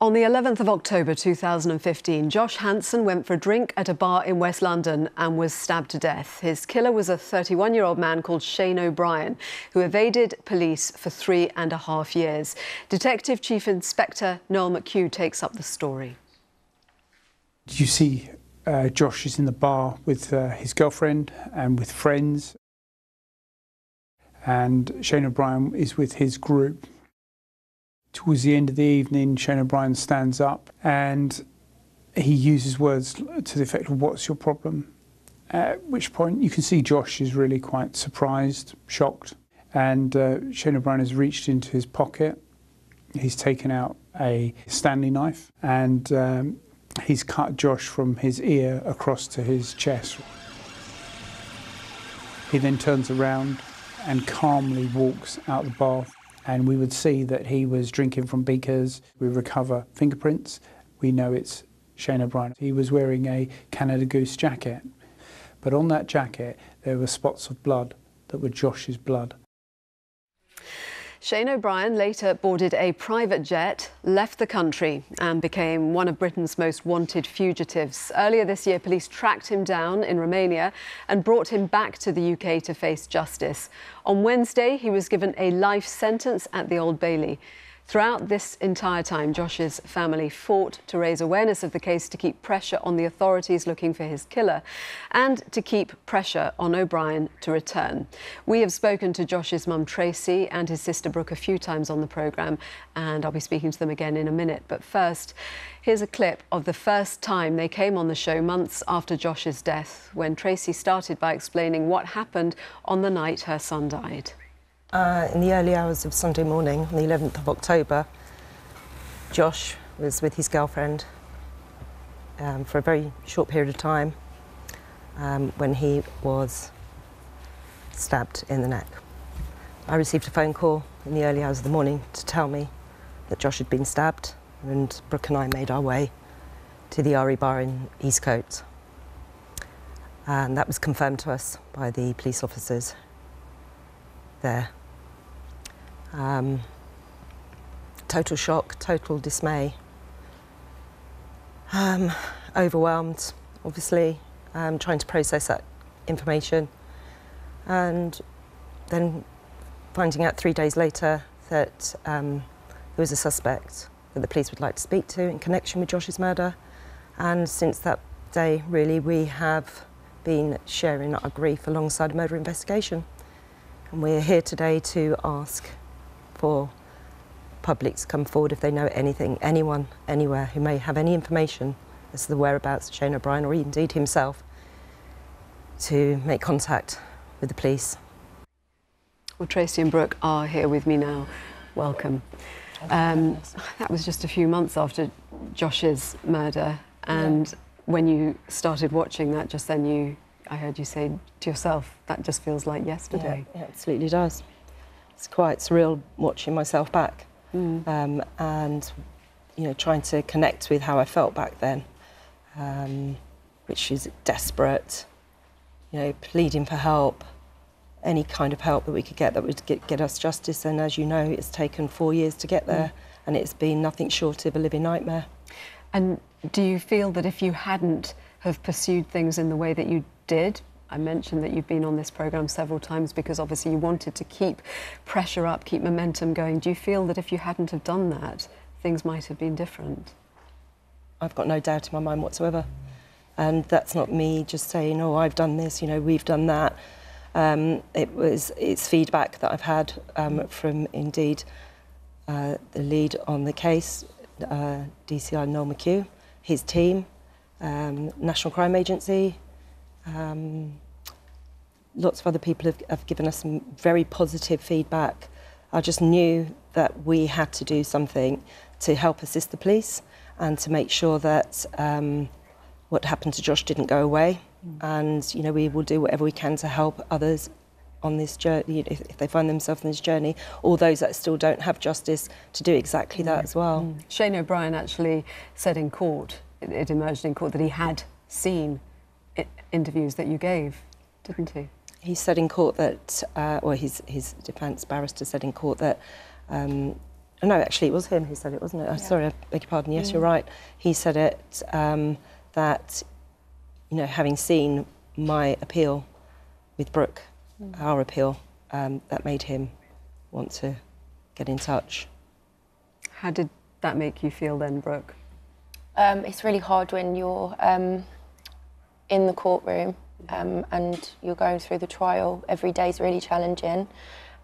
On the 11th of October 2015, Josh Hanson went for a drink at a bar in West London and was stabbed to death. His killer was a 31 year old man called Shane O'Brien, who evaded police for three and a half years. Detective Chief Inspector Noel McHugh takes up the story. You see, uh, Josh is in the bar with uh, his girlfriend and with friends, and Shane O'Brien is with his group towards the end of the evening, Shane O'Brien stands up and he uses words to the effect of, What's your problem? At which point you can see Josh is really quite surprised, shocked. And uh, Shane O'Brien has reached into his pocket. He's taken out a Stanley knife and um, he's cut Josh from his ear across to his chest. He then turns around and calmly walks out the bar and we would see that he was drinking from beakers. We recover fingerprints. We know it's Shane O'Brien. He was wearing a Canada Goose jacket, but on that jacket there were spots of blood that were Josh's blood. Shane O'Brien later boarded a private jet, left the country, and became one of Britain's most wanted fugitives. Earlier this year, police tracked him down in Romania and brought him back to the UK to face justice. On Wednesday, he was given a life sentence at the Old Bailey. Throughout this entire time, Josh's family fought to raise awareness of the case to keep pressure on the authorities looking for his killer and to keep pressure on O'Brien to return. We have spoken to Josh's mum Tracey and his sister Brooke a few times on the programme, and I'll be speaking to them again in a minute. But first, here's a clip of the first time they came on the show months after Josh's death, when Tracey started by explaining what happened on the night her son died. Uh, in the early hours of Sunday morning, on the 11th of October, Josh was with his girlfriend um, for a very short period of time um, when he was stabbed in the neck. I received a phone call in the early hours of the morning to tell me that Josh had been stabbed, and Brooke and I made our way to the RE bar in Eastcote. And that was confirmed to us by the police officers there. Um, total shock, total dismay. Um, overwhelmed, obviously, um, trying to process that information. And then finding out three days later that um, there was a suspect that the police would like to speak to in connection with Josh's murder. And since that day, really, we have been sharing our grief alongside a murder investigation. And we're here today to ask for public to come forward if they know anything, anyone, anywhere who may have any information as to the whereabouts of Shane O'Brien or indeed himself to make contact with the police. Well, Tracey and Brooke are here with me now. Welcome. Um, that was just a few months after Josh's murder, and yeah. when you started watching that, just then you, I heard you say to yourself, that just feels like yesterday. Yeah, it absolutely does it's quite surreal watching myself back mm. um, and you know trying to connect with how I felt back then, um, which is desperate, you know, pleading for help, any kind of help that we could get that would get, get us justice. And as you know, it's taken four years to get there, mm. and it's been nothing short of a living nightmare. And do you feel that if you hadn't have pursued things in the way that you did, I mentioned that you've been on this programme several times because obviously you wanted to keep pressure up, keep momentum going. Do you feel that if you hadn't have done that, things might have been different? I've got no doubt in my mind whatsoever. And that's not me just saying, oh, I've done this, you know, we've done that. Um, it was it's feedback that I've had um, from indeed uh, the lead on the case, uh, DCI Noel McHugh, his team, um, National Crime Agency, um, lots of other people have, have given us some very positive feedback. I just knew that we had to do something to help assist the police and to make sure that um, what happened to Josh didn't go away. Mm. And you know, we will do whatever we can to help others on this journey if, if they find themselves on this journey, or those that still don't have justice to do exactly that mm. as well. Mm. Shane O'Brien actually said in court, it, it emerged in court that he had seen interviews that you gave, didn't he? He said in court that, uh, or his, his defence barrister said in court that um, no, actually, it was him who said it, wasn't it? Yeah. Sorry, I beg your pardon. Yes, mm. you're right. He said it um, that, you know, having seen my appeal with Brooke, mm. our appeal, um, that made him want to get in touch. How did that make you feel then, Brooke? Um, it's really hard when you're um, in the courtroom um, and you're going through the trial. Every day is really challenging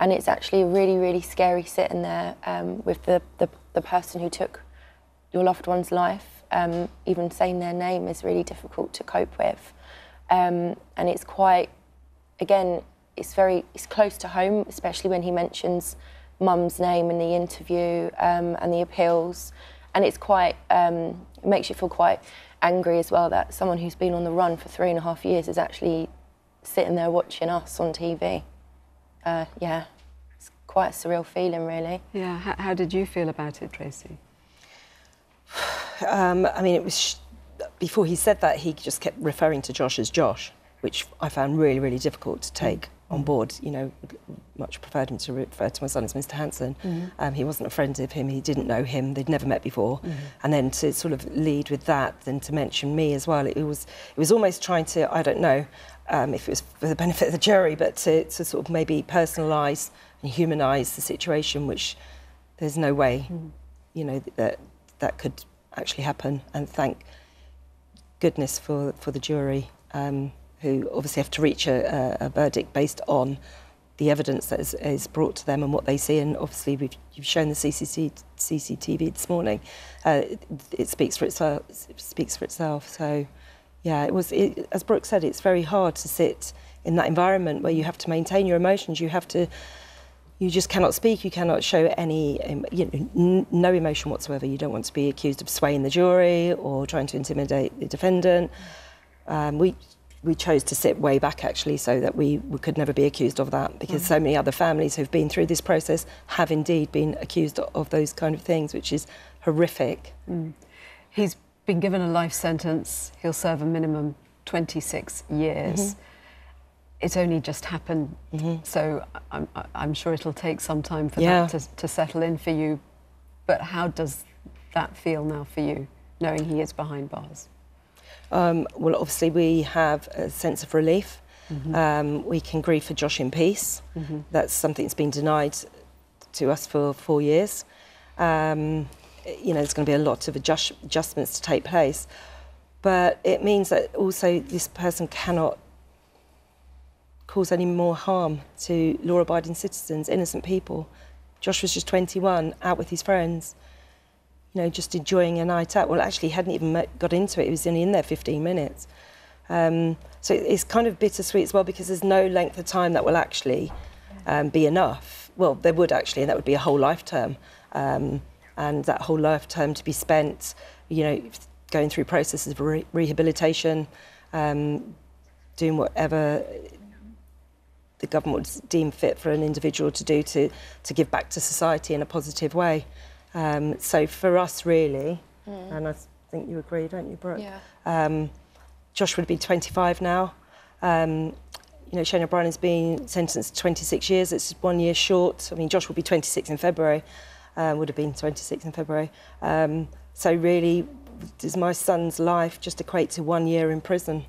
and it's actually really, really scary sitting there um, with the, the, the, person who took your loved one's life. Um, even saying their name is really difficult to cope with. Um, and it's quite, again, it's very, it's close to home, especially when he mentions mum's name in the interview um, and the appeals. And it's quite, um, it makes you feel quite angry as well that someone who's been on the run for three and a half years is actually sitting there watching us on TV uh, yeah, it's quite a surreal feeling, really. Yeah. How, how did you feel about it, Tracey? Um, I mean, it was before he said that he just kept referring to Josh as Josh, which I found really, really difficult to take mm. On board. You know, much preferred him to refer to my son as Mr. Hanson. Mm. Um, he wasn't a friend of him. He didn't know him. They'd never met before. Mm. And then to sort of lead with that, then to mention me as well, it was it was almost trying to I don't know um, if it was for the benefit of the jury, but to, to sort of maybe personalise and humanise the situation, which there's no way, mm. you know, that that could actually happen. And thank goodness for, for the jury, um, who obviously have to reach a, a, a verdict based on the evidence that is, is, brought to them and what they see. And obviously, we've, you've shown the CCTV, CCTV this morning. Uh, it, it, speaks for itself. It speaks for itself. So yeah, it was, it, as Brooke said, it's very hard to sit in that environment where you have to maintain your emotions. You have to, you just cannot speak. You cannot show any, you know, no emotion whatsoever. You don't want to be accused of swaying the jury or trying to intimidate the defendant. Um, we we chose to sit way back actually so that we, we could never be accused of that because mm. so many other families who've been through this process have indeed been accused of those kind of things, which is horrific. Mm. He's been given a life sentence. He'll serve a minimum 26 years. Mm-hmm. It's only just happened, mm-hmm. so I'm, I'm, sure it'll take some time for yeah. that to, to settle in for you. But how does that feel now for you, knowing he is behind bars? Um, well, obviously, we have a sense of relief. Mm-hmm. Um, we can grieve for Josh in peace. Mm-hmm. That's something that's been denied to us for four years. Um, you know, there's going to be a lot of adjust, adjustments to take place. But it means that also this person cannot cause any more harm to law abiding citizens, innocent people. Josh was just 21, out with his friends, you know, just enjoying a night out. Well, actually, he hadn't even got into it, he was only in there 15 minutes. Um, so it's kind of bittersweet as well because there's no length of time that will actually um, be enough. Well, there would actually, and that would be a whole lifetime. Um, and that whole lifetime to be spent, you know, going through processes of re- rehabilitation, um, doing whatever the government would deem fit for an individual to do to, to give back to society in a positive way. Um, so for us, really, mm. and I think you agree, don't you, Brooke? Yeah. Um, Josh would be 25 now. Um, you know, Shane O'Brien has been sentenced to 26 years. It's one year short. I mean, Josh will be 26 in February um, would have been 26 in February. Um, so really, does my son's life just equate to one year in prison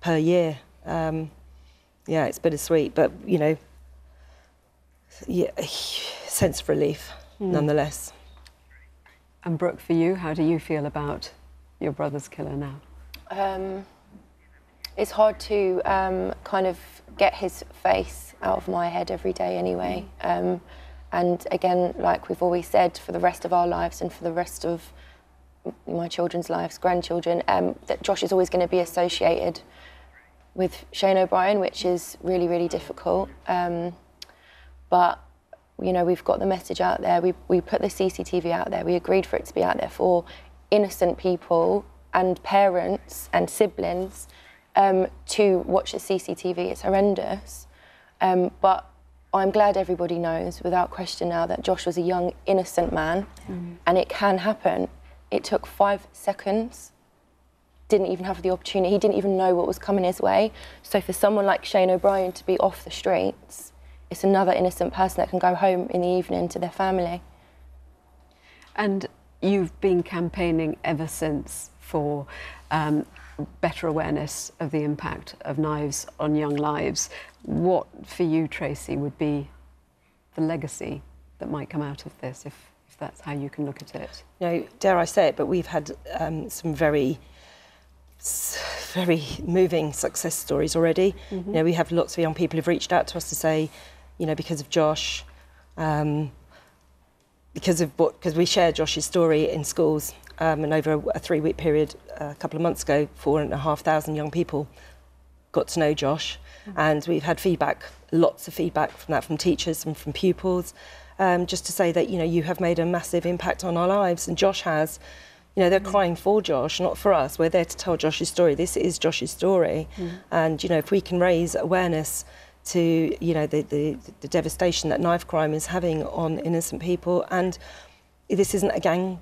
per year? Um, yeah, it's bittersweet, but you know, yeah, sense of relief mm. nonetheless. And Brooke, for you, how do you feel about your brother's killer now? Um, it's hard to um, kind of get his face out of my head every day anyway. Mm. Um, and again, like we've always said, for the rest of our lives and for the rest of my children's lives, grandchildren, um, that Josh is always going to be associated with Shane O'Brien, which is really, really difficult. Um, but you know, we've got the message out there. We we put the CCTV out there. We agreed for it to be out there for innocent people and parents and siblings um, to watch the CCTV. It's horrendous, um, but I'm glad everybody knows without question now that Josh was a young, innocent man mm. and it can happen. It took five seconds, didn't even have the opportunity, he didn't even know what was coming his way. So for someone like Shane O'Brien to be off the streets, it's another innocent person that can go home in the evening to their family. And you've been campaigning ever since for um, better awareness of the impact of knives on young lives. What, for you, Tracey, would be the legacy that might come out of this, if, if that's how you can look at it? You know, dare I say it, but we've had um, some very very moving success stories already. Mm-hmm. You know, we have lots of young people who've reached out to us to say, you know, because of Josh, um, because of what, because we shared Josh's story in schools, um, and over a, a three-week period, uh, a couple of months ago, four and a half thousand young people got to know Josh, mm-hmm. and we've had feedback, lots of feedback from that, from teachers and from pupils, um, just to say that you know you have made a massive impact on our lives, and Josh has. You know, they're mm. crying for Josh, not for us. We're there to tell Josh's story. This is Josh's story. Mm. And, you know, if we can raise awareness to, you know, the, the, the devastation that knife crime is having on innocent people, and this isn't a gang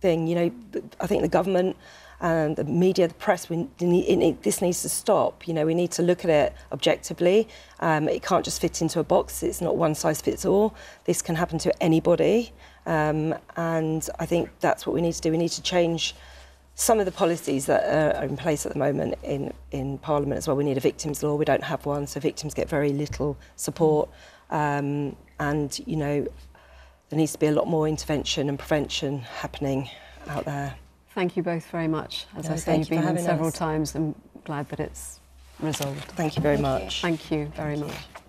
thing, you know, I think the government and the media, the press, we need, this needs to stop. You know, we need to look at it objectively. Um, it can't just fit into a box. It's not one size fits all. This can happen to anybody. Um, and I think that's what we need to do. We need to change some of the policies that are in place at the moment in, in Parliament as well. We need a victims law. We don't have one, so victims get very little support. Um, and, you know, there needs to be a lot more intervention and prevention happening out there. Thank you both very much. As no, I say, you've been in several us. times. I'm glad that it's resolved. Thank you very thank much. You. Thank you very thank much. You.